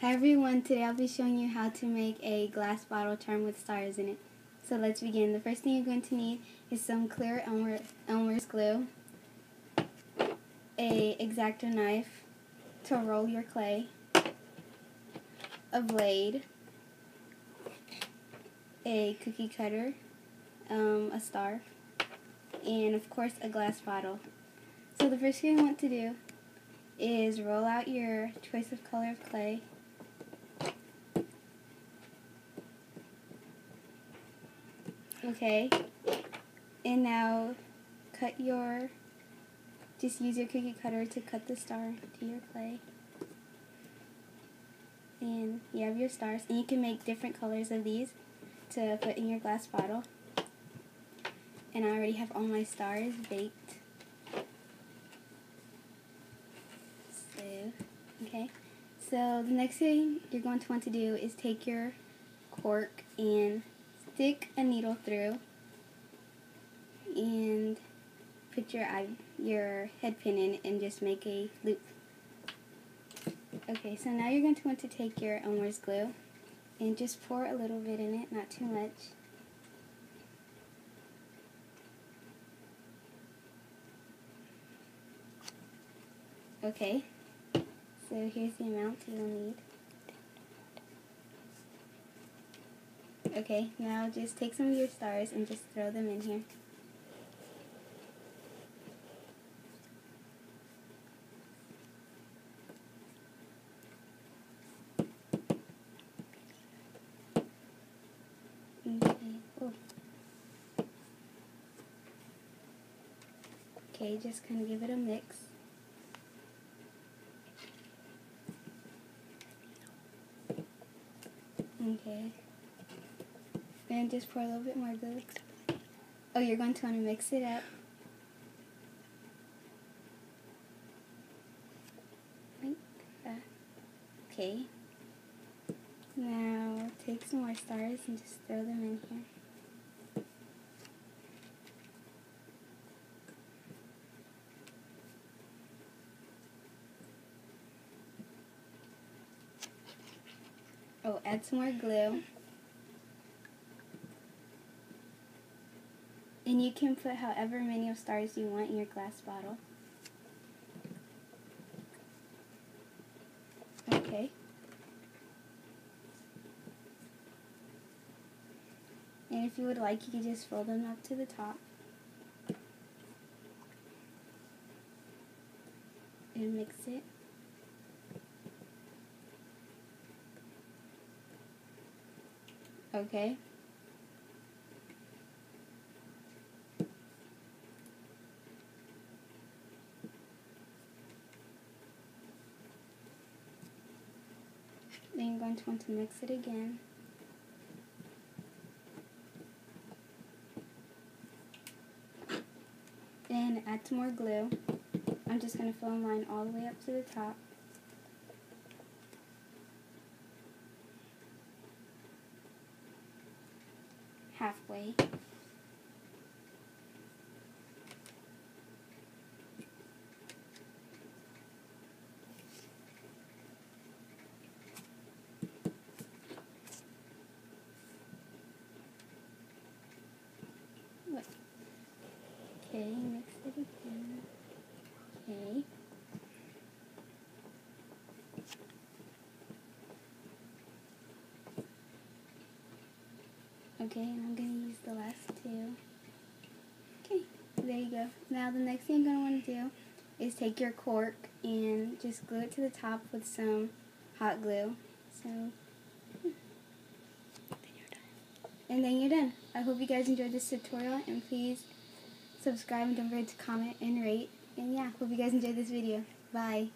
Hi everyone, today I'll be showing you how to make a glass bottle charm with stars in it. So let's begin. The first thing you're going to need is some clear Elmer, Elmer's glue, a X-Acto knife to roll your clay, a blade, a cookie cutter, um, a star, and of course a glass bottle. So the first thing you want to do is roll out your choice of color of clay Okay. And now cut your, just use your cookie cutter to cut the star to your clay. And you have your stars. And you can make different colors of these to put in your glass bottle. And I already have all my stars baked. So, okay. So the next thing you're going to want to do is take your cork and stick a needle through and put your eye, your head pin in and just make a loop. Okay, so now you're going to want to take your Elmer's glue and just pour a little bit in it, not too much. Okay, so here's the amount you'll need. Okay, now just take some of your stars and just throw them in here. Okay, just kind of give it a mix. Okay. And just pour a little bit more glue. Oh, you're going to want to mix it up. Like that. Okay. Now take some more stars and just throw them in here. Oh, add some more glue. And you can put however many of stars you want in your glass bottle. Okay. And if you would like, you can just fold them up to the top. And mix it. Okay. Then you're going to want to mix it again. Then add some more glue. I'm just going to fill mine all the way up to the top. Halfway. Okay, mix it again. Okay. Okay, and I'm going to use the last two. Okay, there you go. Now the next thing you're going to want to do is take your cork and just glue it to the top with some hot glue. So, hmm. and then you're done. I hope you guys enjoyed this tutorial and please subscribe and don't forget to comment and rate. And yeah, hope you guys enjoyed this video. Bye.